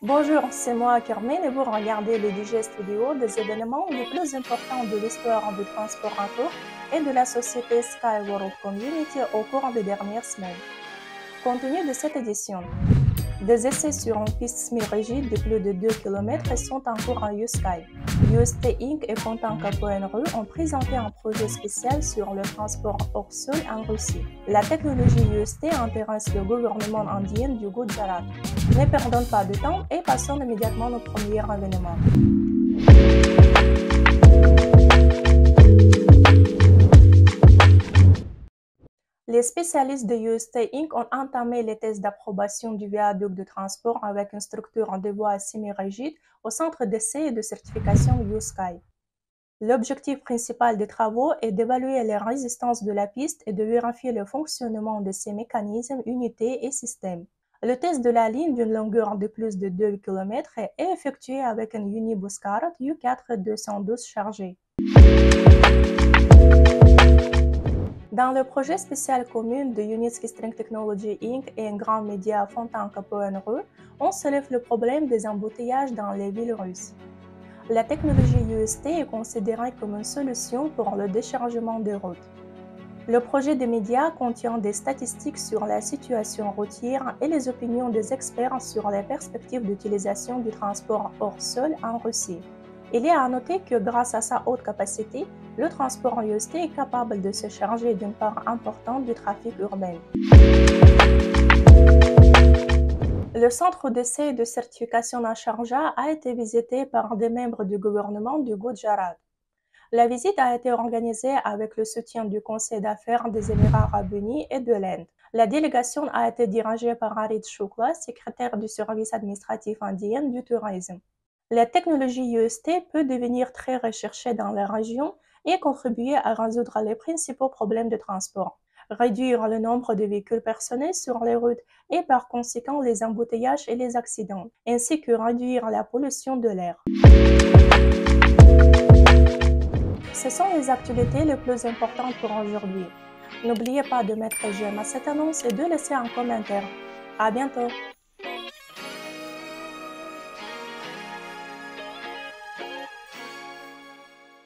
Bonjour, c'est moi Carmen et vous regardez le digeste vidéo des événements les plus importants de l'histoire du transport en cours et de la société Sky World Community au cours des dernières semaines. Contenu de cette édition. Des essais sur une piste semi-rigide de plus de 2 km sont en cours en. UST Inc. et Fontan Capo-Enru ont présenté un projet spécial sur le transport hors sol en Russie. La technologie UST intéresse le gouvernement indien du Gujarat. Ne perdons pas de temps et passons immédiatement au premier événement. Les spécialistes de UST Inc. ont entamé les tests d'approbation du viaduc de transport avec une structure en voies semi-rigide au centre d'essai et de certification USky. L'objectif principal des travaux est d'évaluer les résistances de la piste et de vérifier le fonctionnement de ces mécanismes, unités et systèmes. Le test de la ligne d'une longueur de plus de 2 km est effectué avec un Unibus U4 212 chargé. Dans le projet spécial commun de Unitsky String Technology Inc. et un grand média Fontan Capo-Enru, on soulève le problème des embouteillages dans les villes russes. La technologie UST est considérée comme une solution pour le déchargement des routes. Le projet des médias contient des statistiques sur la situation routière et les opinions des experts sur les perspectives d'utilisation du transport hors sol en Russie. Il est à noter que grâce à sa haute capacité, le transport UST est capable de se charger d'une part importante du trafic urbain. Le centre d'essai et de certification en Sharjah a été visité par des membres du gouvernement du Gujarat. La visite a été organisée avec le soutien du Conseil d'affaires des Émirats arabes unis et de l'Inde. La délégation a été dirigée par Harit Shukla, secrétaire du service administratif indien du tourisme. La technologie UST peut devenir très recherchée dans la région et contribuer à résoudre les principaux problèmes de transport, réduire le nombre de véhicules personnels sur les routes et par conséquent les embouteillages et les accidents, ainsi que réduire la pollution de l'air. Ce sont les actualités les plus importantes pour aujourd'hui. N'oubliez pas de mettre j'aime à cette annonce et de laisser un commentaire. À bientôt!